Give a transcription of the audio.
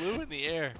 flew in the air.